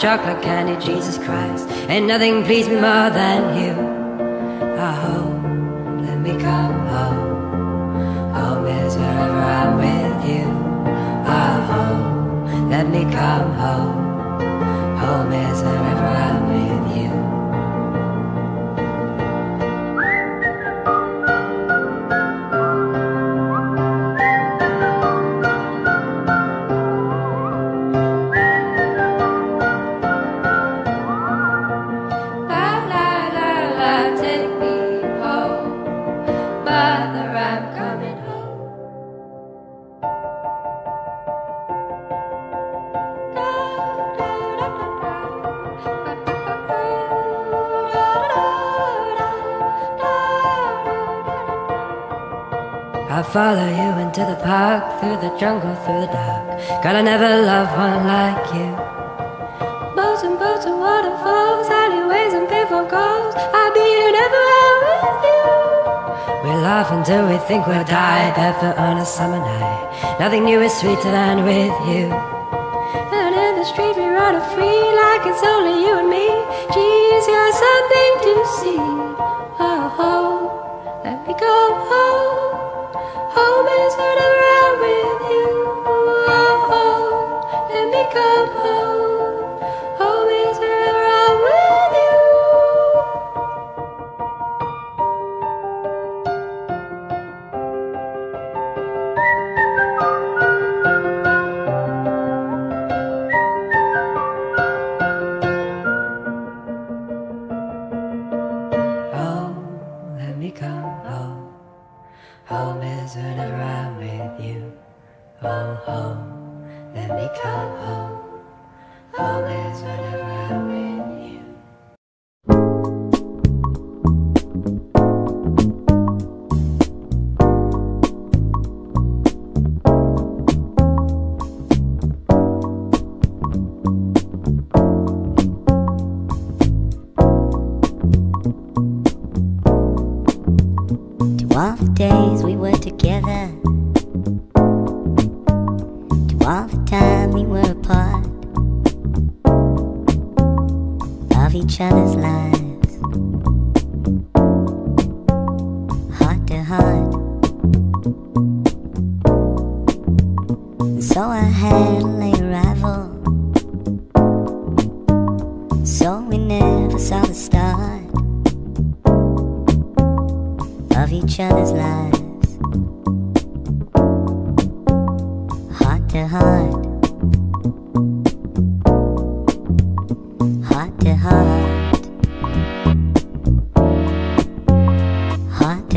chocolate candy, Jesus Christ. And nothing pleased me more than you. Follow you into the park, through the jungle, through the dark. Girl, I never loved one like you. Boats and boats and waterfalls, alleyways and payphone calls. I'll be here never out with you. We laugh until we think we'll die, barefoot on a summer night. Nothing new is sweeter than with you. And in the street we run free like it's only you and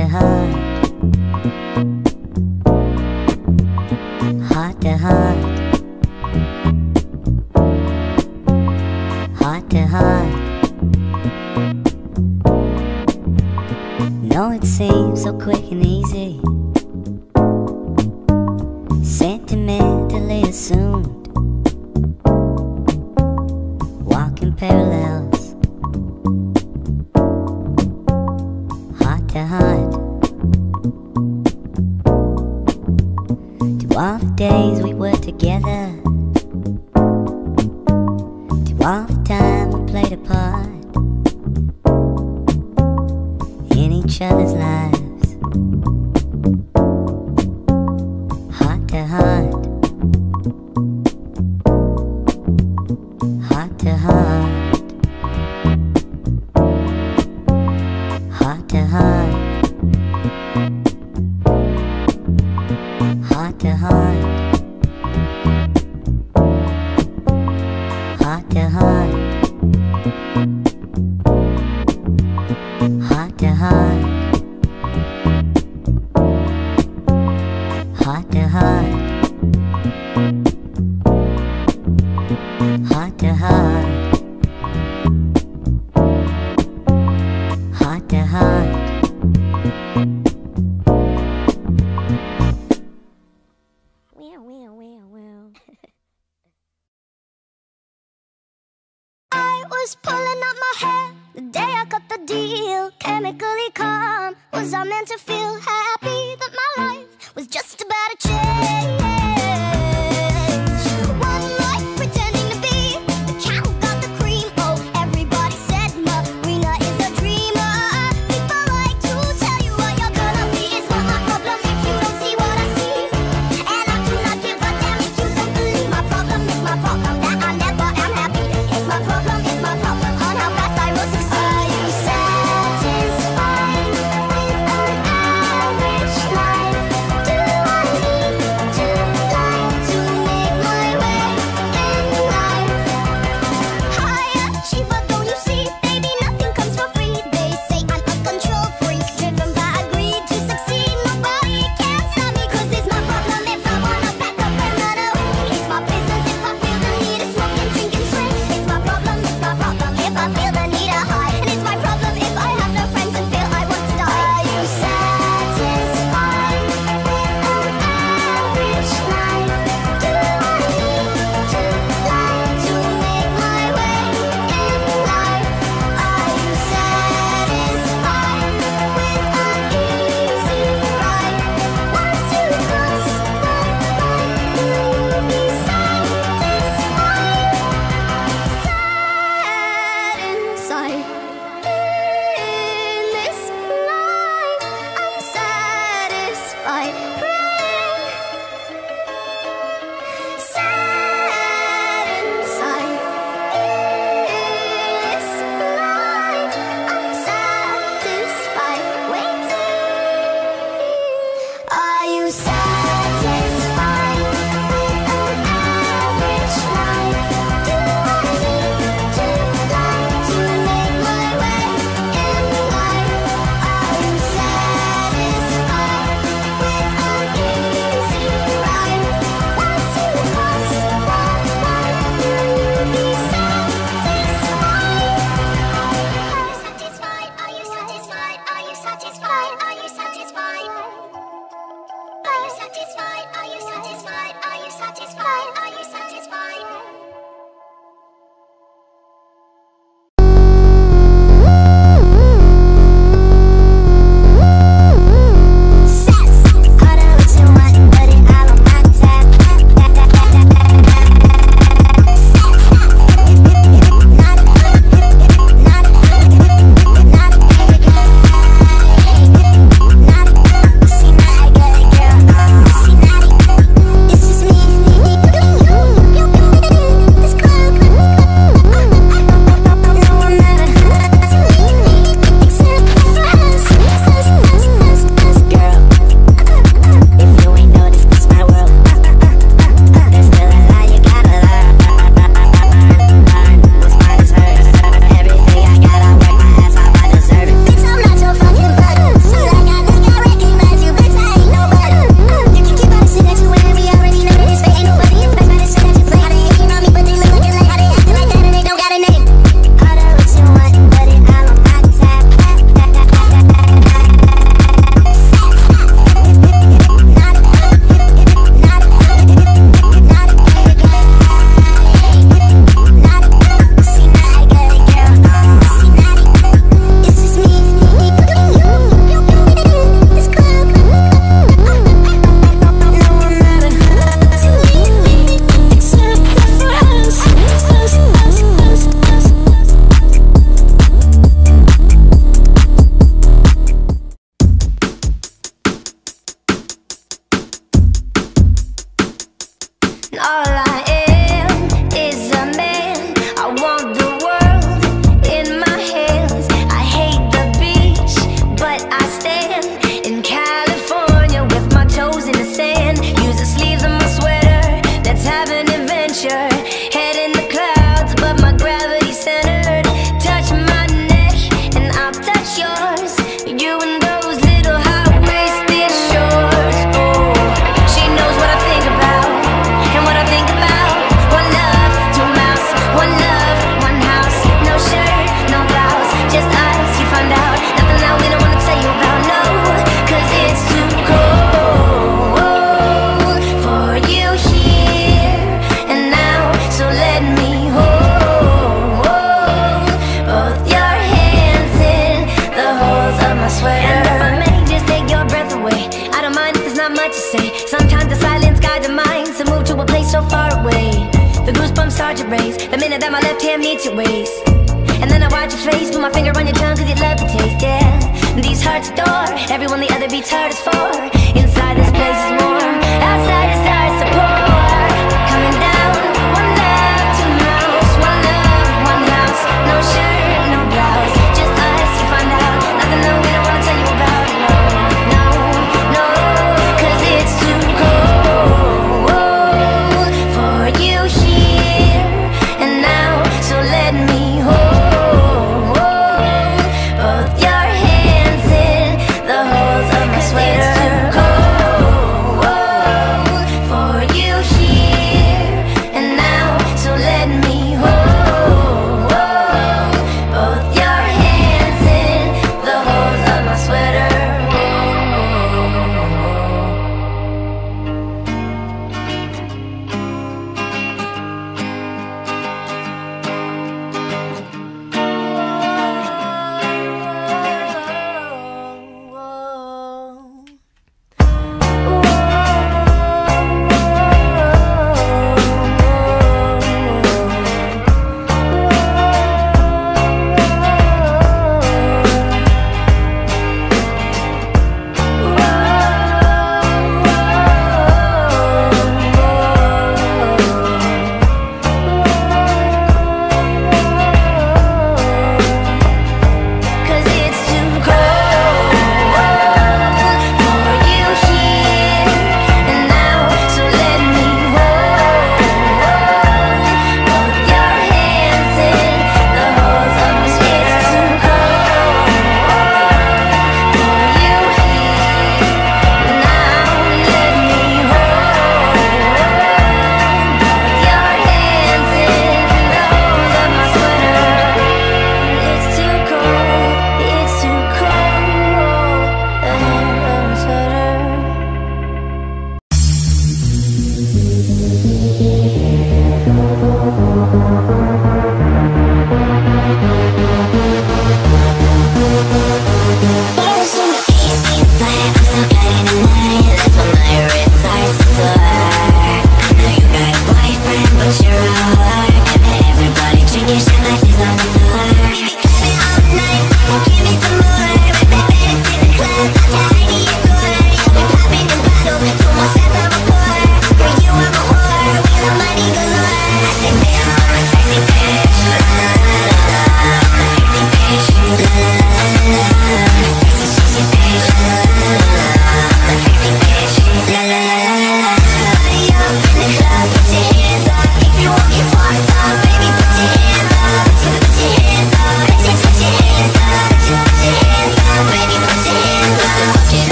你好。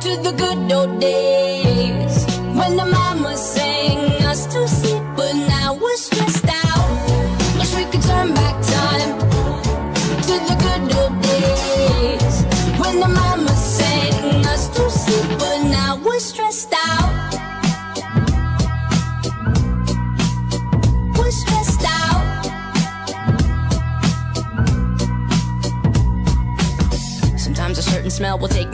to the good old days. When the mama sang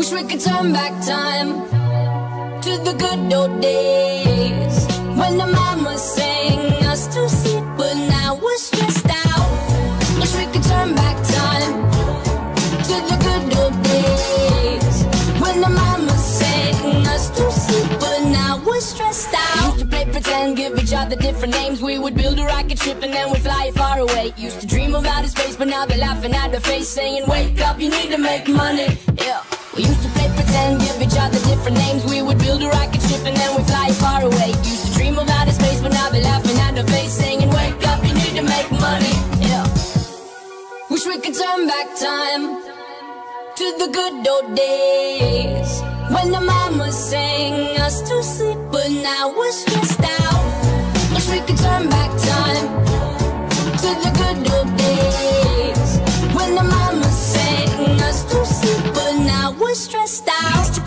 Wish we could turn back time to the good old days when the mama sang us to sleep, but now we're stressed out. Wish we could turn back time to the good old days when the mama sang us to sleep, but now we're stressed out. Used to play pretend, give each other different names. We would build a rocket ship and then we'd fly it far away. Used to dream of outer space, but now they're laughing at the face, saying, Wake up, you need to make money. Yeah. Pretend, give each other different names. We would build a rocket ship and then we'd fly far away. Used to dream of outer space, but now they're laughing at the face, saying, Wake up, you need to make money. Yeah. Wish we could turn back time to the good old days when the mama sang us to sleep, but now we're stressed out. Wish we could turn back time to the good old days when the mama sang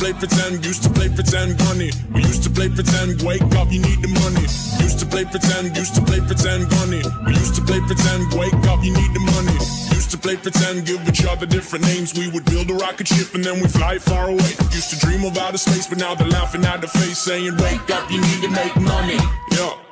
play pretend, used to play pretend, bunny. We used to play pretend, wake up, you need the money. Used to play pretend, used to play pretend, bunny. We used to play pretend, wake up, you need the money. Used to play pretend, give each other different names. We would build a rocket ship and then we fly far away. Used to dream of outer space, but now they're laughing at the face, saying, Wake up, you need to make money. Yeah.